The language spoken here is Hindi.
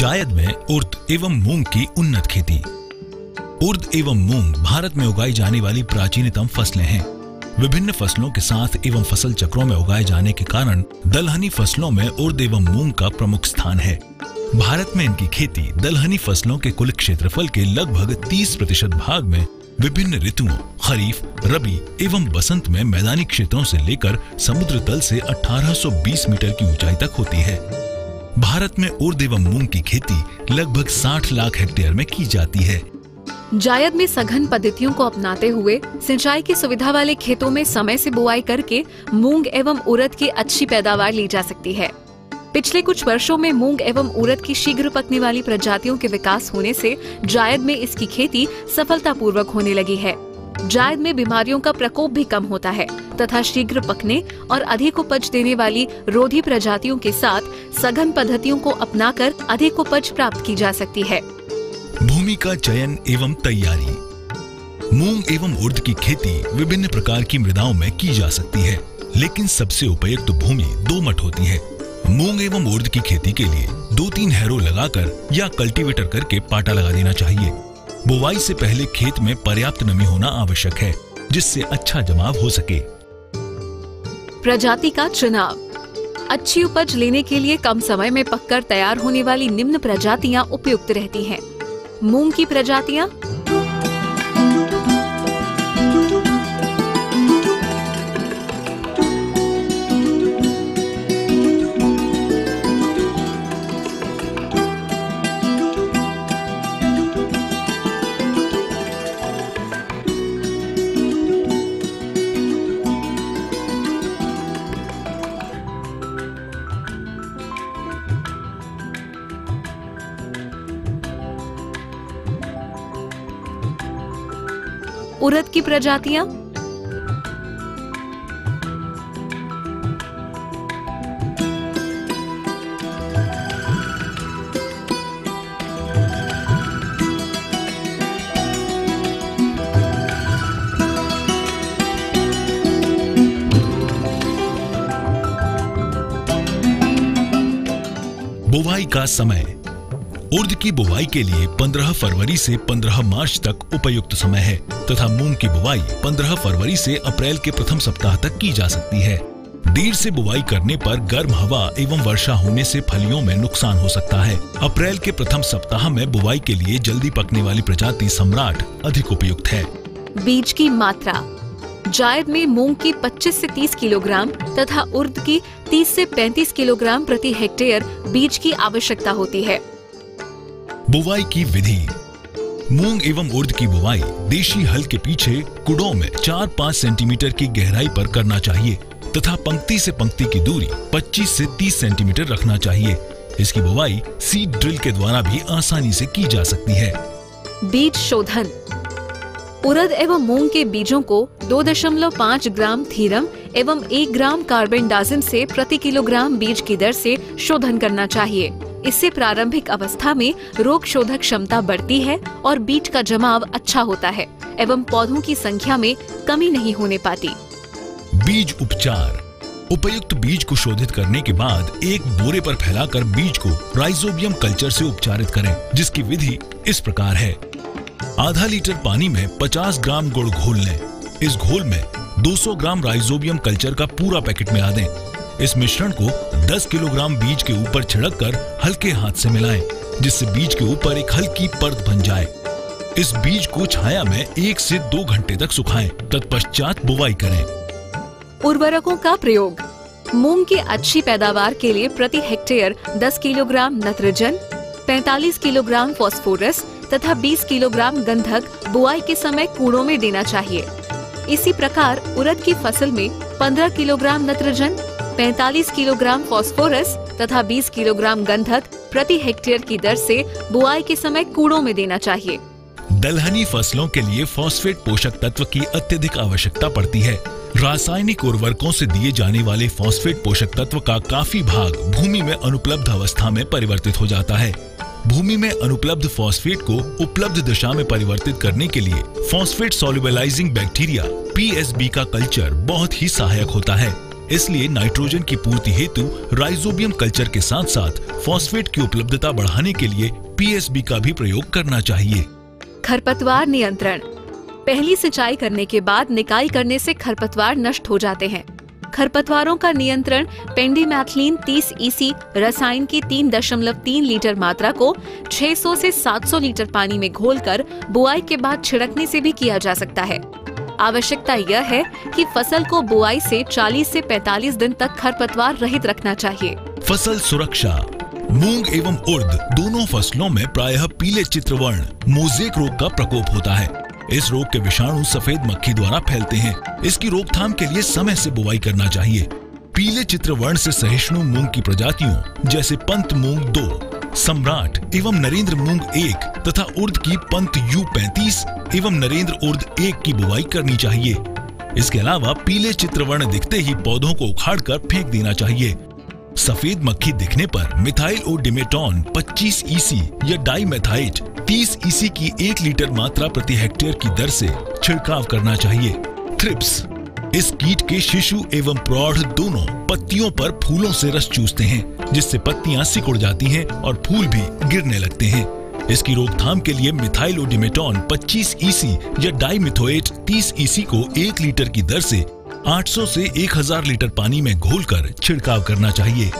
जायद में उर्द एवं मूंग की उन्नत खेती। उर्द एवं मूंग भारत में उगाई जाने वाली प्राचीनतम फ़सलें हैं। विभिन्न फ़सलों के साथ एवं फ़सल चक्रों में उगाए जाने के कारण दलहनी फ़सलों में उर्द एवं मूंग का प्रमुख स्थान है। भारत में इनकी खेती दलहनी फ़सलों के कुल क्षेत्रफल के लगभग 30 प्रतिशत भाग में विभिन्न ऋतुओं, खरीफ, रबी एवं बसंत में मैदानी क्षेत्रों से लेकर समुद्र तल से 1820 मीटर की ऊंचाई तक होती है। भारत में उर्द एवं मूंग की खेती लगभग 60 लाख हेक्टेयर में की जाती है। जायद में सघन पद्धतियों को अपनाते हुए सिंचाई की सुविधा वाले खेतों में समय से बुआई करके मूंग एवं उड़द की अच्छी पैदावार ली जा सकती है। पिछले कुछ वर्षों में मूंग एवं उड़द की शीघ्र पकने वाली प्रजातियों के विकास होने से जायद में इसकी खेती सफलतापूर्वक होने लगी है। जायद में बीमारियों का प्रकोप भी कम होता है। तथा शीघ्र पकने और अधिक उपज देने वाली रोधी प्रजातियों के साथ सघन पद्धतियों को अपनाकर अधिक उपज प्राप्त की जा सकती है। भूमि का चयन एवं तैयारी। मूंग एवं उर्द की खेती विभिन्न प्रकार की मृदाओं में की जा सकती है, लेकिन सबसे उपयुक्त तो भूमि दो मठ होती है। मूंग एवं उर्द की खेती के लिए दो तीन हैरो लगाकर या कल्टीवेटर करके पाटा लगा देना चाहिए। बुवाई से पहले खेत में पर्याप्त नमी होना आवश्यक है, जिससे अच्छा जमाव हो सके। प्रजाति का चुनाव अच्छी उपज लेने के लिए कम समय में पककर तैयार होने वाली निम्न प्रजातियाँ उपयुक्त रहती हैं। मूंग की प्रजातियाँ उड़द की प्रजातियाँ? बुवाई का समय। उर्द की बुवाई के लिए 15 फरवरी से 15 मार्च तक उपयुक्त समय है, तथा मूंग की बुवाई 15 फरवरी से अप्रैल के प्रथम सप्ताह तक की जा सकती है। देर से बुवाई करने पर गर्म हवा एवं वर्षा होने से फलियों में नुकसान हो सकता है। अप्रैल के प्रथम सप्ताह में बुवाई के लिए जल्दी पकने वाली प्रजाति सम्राट अधिक उपयुक्त है। बीज की मात्रा। जायद में मूंग की 25 से 30 किलोग्राम तथा उर्द की 30 से 35 किलोग्राम प्रति हेक्टेयर बीज की आवश्यकता होती है। बुवाई की विधि। मूंग एवं उर्द की बुवाई देशी हल के पीछे कुडों में 4-5 सेंटीमीटर की गहराई पर करना चाहिए तथा पंक्ति से पंक्ति की दूरी 25 से 30 सेंटीमीटर रखना चाहिए। इसकी बुवाई सीड ड्रिल के द्वारा भी आसानी से की जा सकती है। बीज शोधन। उड़द एवं मूंग के बीजों को 2.5 ग्राम थीरम एवं 1 ग्राम कार्बन डाजिम से प्रति किलोग्राम बीज की दर से शोधन करना चाहिए। इससे प्रारंभिक अवस्था में रोग शोधक क्षमता बढ़ती है और बीज का जमाव अच्छा होता है, एवं पौधों की संख्या में कमी नहीं होने पाती। बीज उपचार। उपयुक्त बीज को शोधित करने के बाद एक बोरे पर फैलाकर बीज को राइजोबियम कल्चर से उपचारित करें, जिसकी विधि इस प्रकार है। आधा लीटर पानी में 50 ग्राम गुड़ घोल लें। इस घोल में 200 ग्राम राइजोबियम कल्चर का पूरा पैकेट मिला दें। इस मिश्रण को 10 किलोग्राम बीज के ऊपर छिड़क कर हल्के हाथ से मिलाएँ, जिससे बीज के ऊपर एक हल्की परत बन जाए। इस बीज को छाया में एक से दो घंटे तक सुखाएँ, तत्पश्चात बुवाई करें। उर्वरकों का प्रयोग। मूंग की अच्छी पैदावार के लिए प्रति हेक्टेयर 10 किलोग्राम नत्रजन 45 किलोग्राम फॉस्फोरस तथा 20 किलोग्राम गंधक बुआई के समय कूड़ों में देना चाहिए। इसी प्रकार उड़द की फ़सल में 15 किलोग्राम नत्रजन 45 किलोग्राम फास्फोरस तथा 20 किलोग्राम गंधक प्रति हेक्टेयर की दर से बुआई के समय कूड़ों में देना चाहिए। दलहनी फ़सलों के लिए फॉस्फेट पोषक तत्व की अत्यधिक आवश्यकता पड़ती है। रासायनिक उर्वरकों से दिए जाने वाले फॉस्फेट पोषक तत्व का काफ़ी भाग भूमि में अनुपलब्ध अवस्था में परिवर्तित हो जाता है। भूमि में अनुपलब्ध फॉस्फेट को उपलब्ध दशा में परिवर्तित करने के लिए फॉस्फेट सोल्यूबलाइजिंग बैक्टीरिया पीएसबी का कल्चर बहुत ही सहायक होता है। इसलिए नाइट्रोजन की पूर्ति हेतु राइजोबियम कल्चर के साथ साथ फॉस्फेट की उपलब्धता बढ़ाने के लिए पीएसबी का भी प्रयोग करना चाहिए। खरपतवार नियंत्रण। पहली सिंचाई करने के बाद निकाई करने से खरपतवार नष्ट हो जाते हैं। खरपतवारों का नियंत्रण पेंडीमैथलीन 30 ईसी रसायन की 3.3 लीटर मात्रा को 600 से 700 लीटर पानी में घोलकर बुआई के बाद छिड़कने से भी किया जा सकता है। आवश्यकता यह है कि फ़सल को बुआई से 40 से 45 दिन तक खरपतवार रहित रखना चाहिए। फ़सल सुरक्षा, मूंग एवं उर्द दोनों फ़सलों में प्रायः पीले चित्रवर्ण, मोजेक रोग का प्रकोप होता है। इस रोग के विषाणु सफ़ेद मक्खी द्वारा फैलते हैं। इसकी रोकथाम के लिए समय से बुवाई करना चाहिए। पीले चित्रवर्ण से सहिष्णु मूंग की प्रजातियों, जैसे पंत मूंग दो सम्राट एवं नरेंद्र मूंग एक तथा उर्द की पंत यू पैंतीस एवं नरेंद्र उर्द एक की बुवाई करनी चाहिए। इसके अलावा पीले चित्रवर्ण दिखते ही पौधों को उखाड़कर फेंक देना चाहिए। सफ़ेद मक्खी दिखने पर मिथाइल ओ डिमेटॉन 25 ईसी या डाइमेथाइट 30 ईसी की एक लीटर मात्रा प्रति हेक्टेयर की दर से छिड़काव करना चाहिए। थ्रिप्स। इस कीट के शिशु एवं प्रौढ़ दोनों पत्तियों पर फूलों से रस चूसते हैं, जिससे पत्तियाँ सिकुड़ जाती हैं और फूल भी गिरने लगते हैं। इसकी रोकथाम के लिए मिथाइलोडिमेटॉन 25 ईसी या डाइमिथोएट 30 ईसी को एक लीटर की दर से 800 से 1000 लीटर पानी में घोलकर छिड़काव करना चाहिए।